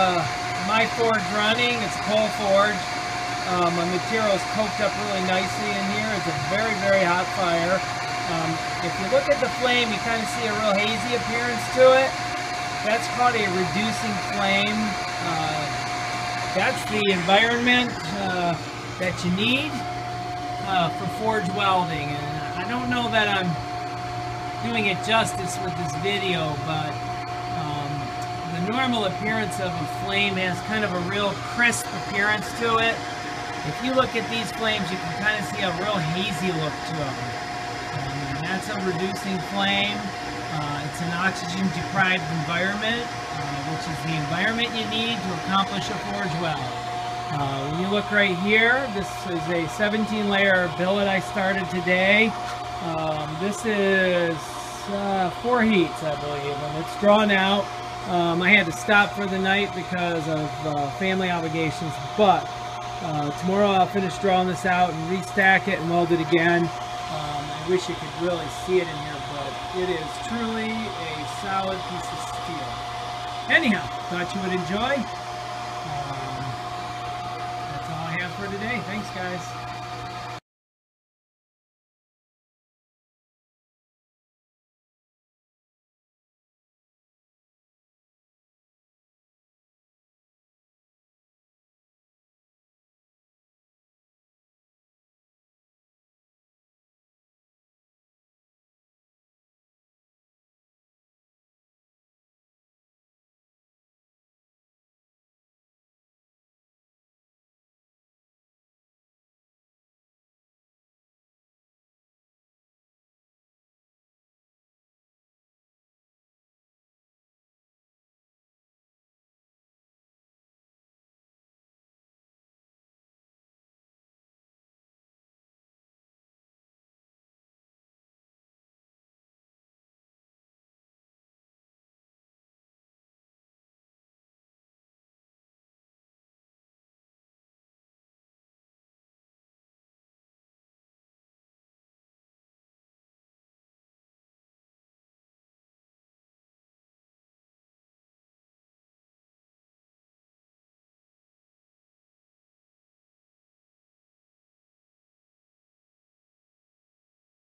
uh, my forge running. It's coal forge. Um, my material is coked up really nicely in here. It's a very, very hot fire. Um, if you look at the flame, you kind of see a real hazy appearance to it. That's called a reducing flame. Uh, that's the environment uh, that you need uh, for forge welding. And I don't know that I'm doing it justice with this video, but normal appearance of a flame has kind of a real crisp appearance to it. If you look at these flames, you can kind of see a real hazy look to them. Um, that's a reducing flame. Uh, it's an oxygen-deprived environment, uh, which is the environment you need to accomplish a forge weld. Uh, when you look right here, this is a 17-layer billet I started today. Um, this is uh, four heats, I believe, and it's drawn out. Um, I had to stop for the night because of uh, family obligations, but uh, tomorrow I'll finish drawing this out and restack it and weld it again. Um, I wish you could really see it in here, but it is truly a solid piece of steel. Anyhow, thought you would enjoy. Um, that's all I have for today. Thanks, guys.